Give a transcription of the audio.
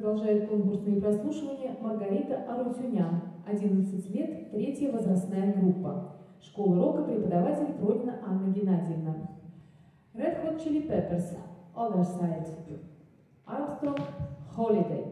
продолжает конкурсные прослушивания Маргарита Арутюнян, 11 лет, третья возрастная группа. Школа рока, преподаватель Продина Анна Геннадьевна. Red Hot Chili Peppers, Other Side. Armstrong, Holiday.